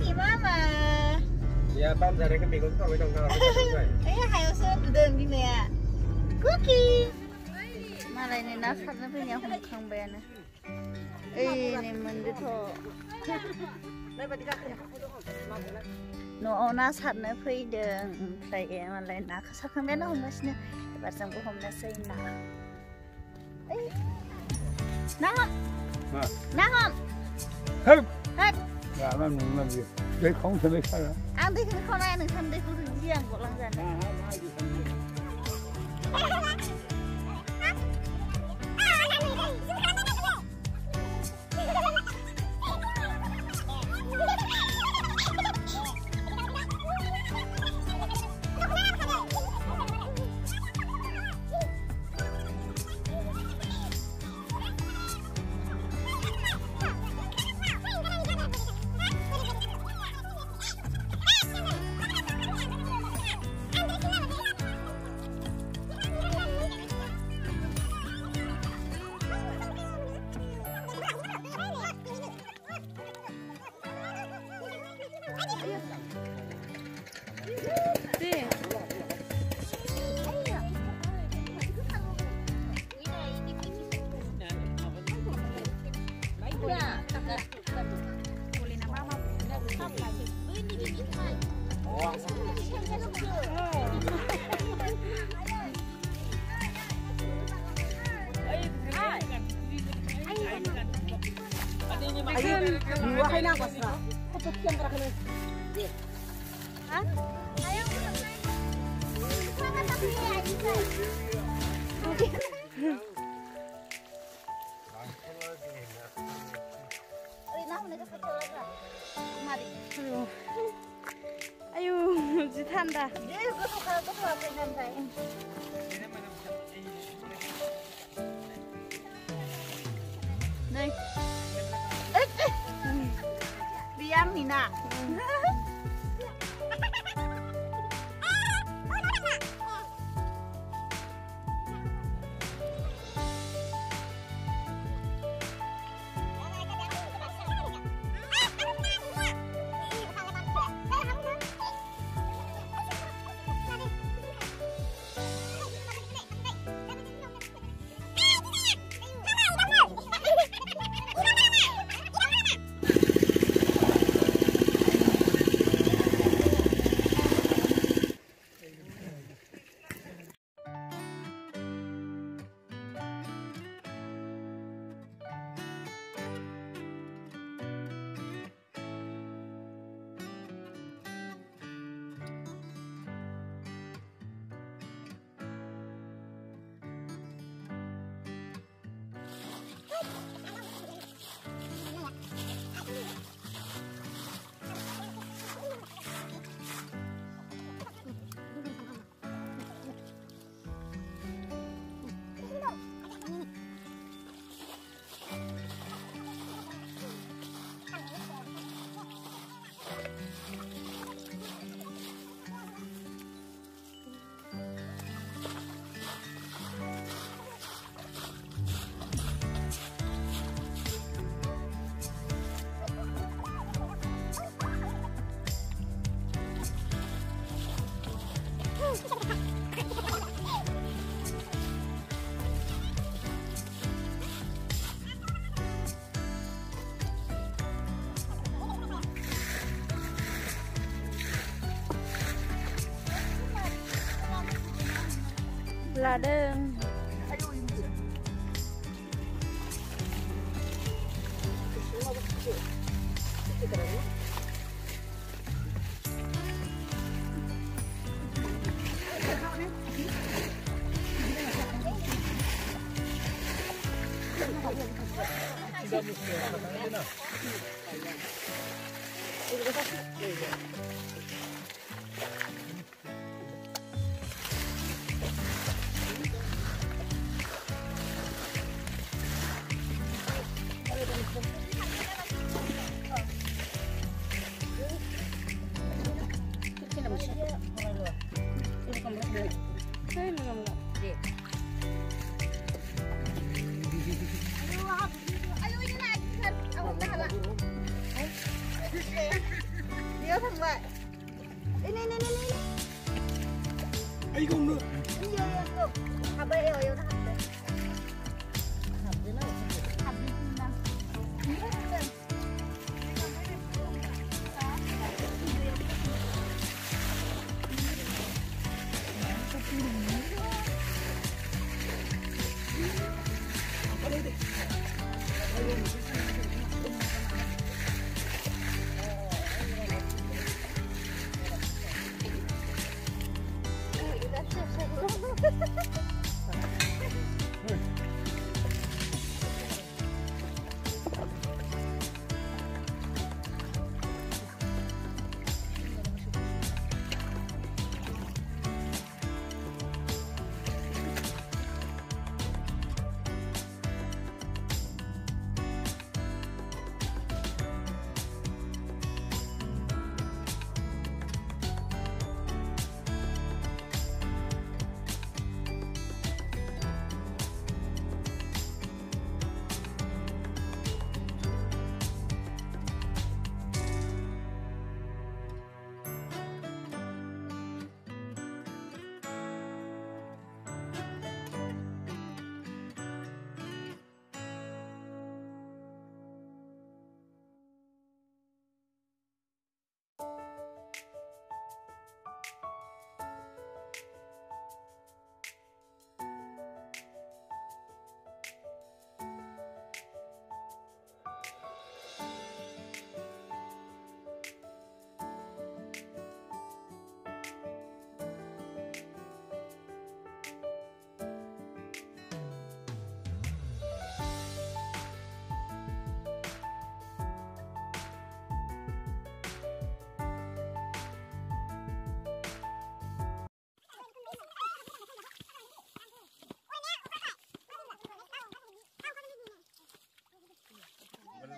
กี่妈妈。呀，爸在那个美国搞活动，搞活动。哎呀，还有说不得你们呀，cookie。มาอะไรเนี่ยนะคัดนั่นเป็นยัองคังแบนนะเอ้ยนี่มันดิโถหนูเอาหน้าสัตว์นะเพื่อเดินใส่เองอะไรนะชักครั้งแม่น้องมาสิเนี่ยแต่สังอมนะใส่หนาน้าหอมน้าหอมเฮ้ย làm gì? Để không thể lấy sao. Ăn đi không ai được thân đi cũng thường riêng của lăng dần. Ayo, buwa kayo na akwas na. Ayo. Ayo. Ayo. Ayo. Ayo. Ayo. Ayo. Ayo. Ayo. Ayo, jitanda. Yes, aku kalau aku apa janda. 你呢？哈 là đơn. 这个不是你工作？有？他没有，有他不。他，你？嗯，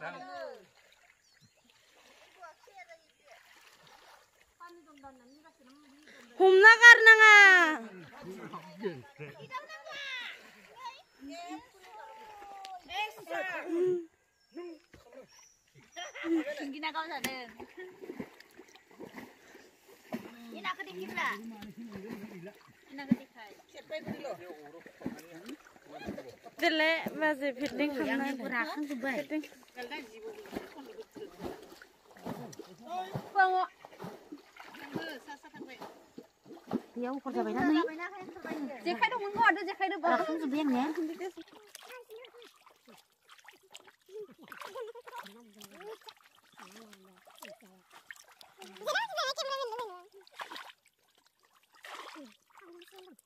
당당. 홈 나가르나가. 중기 나가오자는. 이나 그리 길라. 이나 그리 가. Ukur sampai nanti. Jekai dong mun ada jekai dong. Langsung sebenarnya. Sunod lang ay ni. Tawai bi. Oh, ini nih.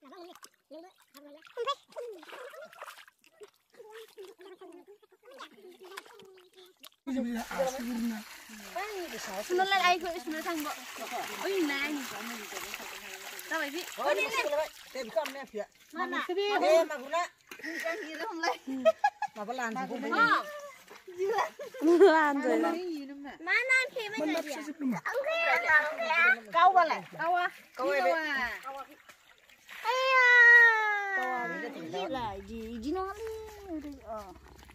Dia bisa mana. bây giờ áo xuống nè xuống nó lên anh xuống nó ra vậy vị ôi đi này tìm con mẹ kìa mà nè đi cái gì nó không lên mà vẫn làm gì cũng không làm rồi mà nó thì bây giờ kìa ông kia ông câu qua câu à câu à câu à câu à bây giờ thì lại gì gì nó đi ờ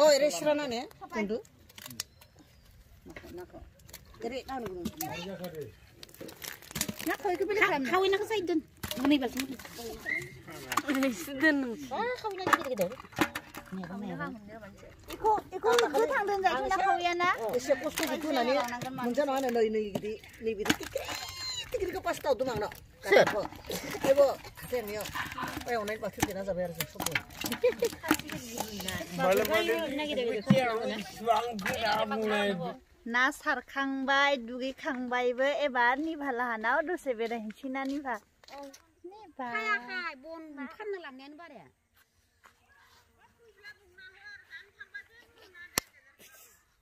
ओइ ओरै सिरानानै गुन्दु ओरै नांगौ ना खयखौ बेलेग खालामनो खावैनाखौ साइड दोन नैबासो दोन खावैनानै गेलेगो दे इखौ इखौ गोथां दोनजायो ना खावैयाना एसे खस्थ' होनानै मोनजानाङा नै नै बिदि नै बिदि गिदिरखौ पास दावदों आंनाव आइबो जोंनियाव बायनानै बाथौ देना जाबाय आरो जों सबबो ना सारखांबाय दुगैखांबायबो एबार निभा लाहानाव दसे बेरायहैनोसै ना निभा निभा बन फाननो लांनायानो बाराया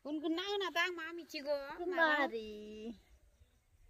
उनगोन ना होना दा आं मामी चिगो